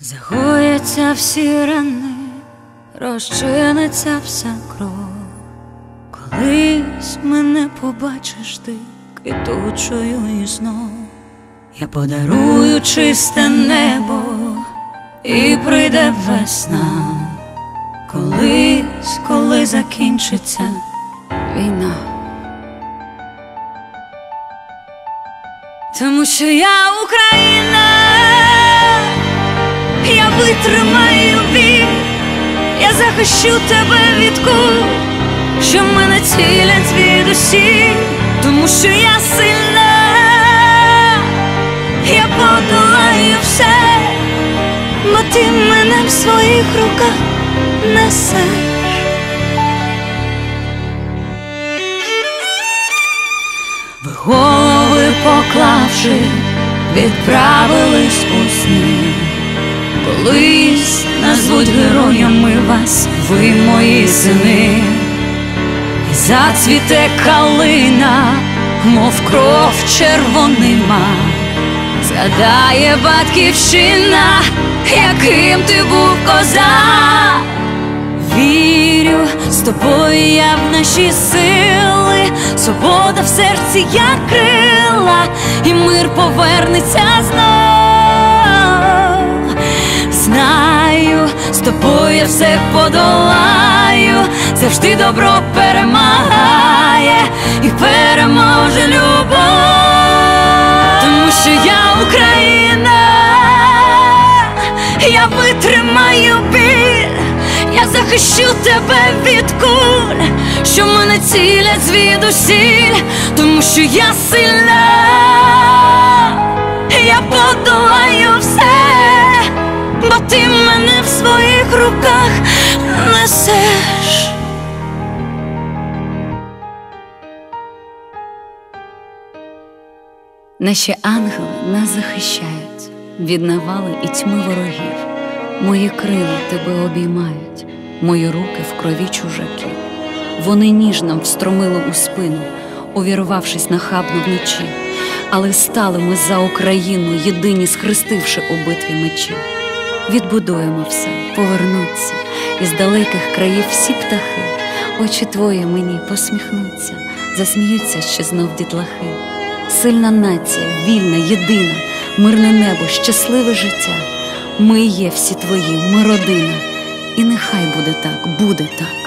Загояться всі рани, розчиниться вся кров. Колись мене побачиш ти квітучою і знов. Я подарую чисте небо і прийде весна. Колись, коли закінчиться війна. Тому що я Україна, захищу тебе від кул, що мене цілять звідусіль, тому що я сильна, я подолаю все, бо ти мене в своїх руках несеш. Ви голови поклавши, відправились у назвуть героями вас, ви мої сини, і зацвіте калина, мов кров червонима, згадає батьківщина, яким ти був козак. Вірю з тобою я в наші сили, свобода в серці як крила, і мир повернеться знов. Все подолаю, завжди добро перемагає і переможе любов, тому що я Україна, я витримаю біль. Я захищу тебе від куль, що мене цілять звідусіль, тому що я сильна, я подолаю ти мене в своїх руках несеш. Наші ангели нас захищають від навали і тьми ворогів. Мої крила тебе обіймають, мої руки в крові чужаків. Вони ніжно встромили у спину, увірвавшись нахабно вночі, але стали ми за Україну, єдині схрестивши у битві мечі. Відбудуємо все, повернуться, із далеких країв всі птахи, очі твої мені посміхнуться, засміються ще знов дітлахи. Сильна нація, вільна, єдина, мирне небо, щасливе життя. Ми є всі твої, ми родина, і нехай буде так, буде так.